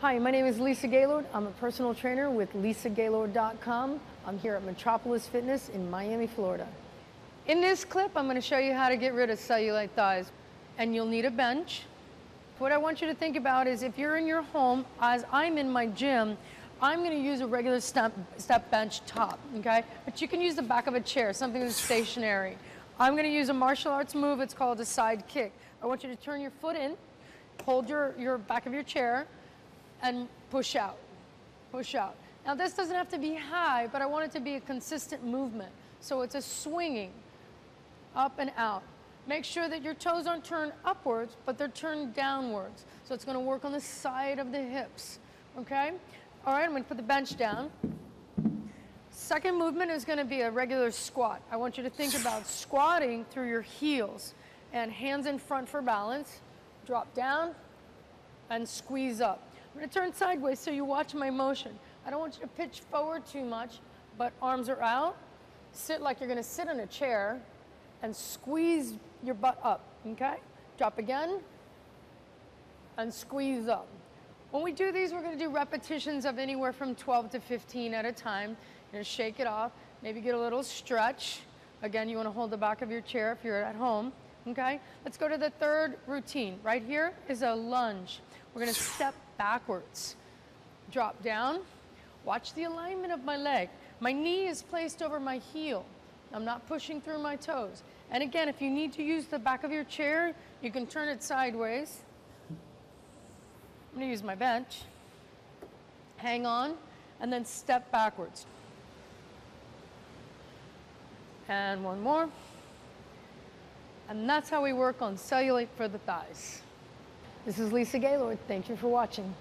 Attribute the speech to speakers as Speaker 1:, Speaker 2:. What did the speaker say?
Speaker 1: Hi, my name is Lisa Gaylord. I'm a personal trainer with lisagaylord.com. I'm here at Metropolis Fitness in Miami, Florida. In this clip, I'm going to show you how to get rid of cellulite thighs. And you'll need a bench. What I want you to think about is if you're in your home, as I'm in my gym, I'm going to use a regular step, step bench top, okay? But you can use the back of a chair, something that's stationary. I'm going to use a martial arts move. It's called a side kick. I want you to turn your foot in, hold your, your back of your chair, and push out, push out. Now this doesn't have to be high, but I want it to be a consistent movement. So it's a swinging up and out. Make sure that your toes aren't turned upwards, but they're turned downwards. So it's gonna work on the side of the hips, okay? All right, I'm gonna put the bench down. Second movement is gonna be a regular squat. I want you to think about squatting through your heels and hands in front for balance. Drop down and squeeze up. I'm gonna turn sideways so you watch my motion. I don't want you to pitch forward too much, but arms are out. Sit like you're gonna sit in a chair and squeeze your butt up, okay? Drop again and squeeze up. When we do these, we're gonna do repetitions of anywhere from 12 to 15 at a time. You're gonna shake it off, maybe get a little stretch. Again, you wanna hold the back of your chair if you're at home, okay? Let's go to the third routine. Right here is a lunge. We're gonna step backwards. Drop down. Watch the alignment of my leg. My knee is placed over my heel. I'm not pushing through my toes. And again, if you need to use the back of your chair, you can turn it sideways. I'm gonna use my bench. Hang on, and then step backwards. And one more. And that's how we work on cellulite for the thighs. This is Lisa Gaylord. Thank you for watching.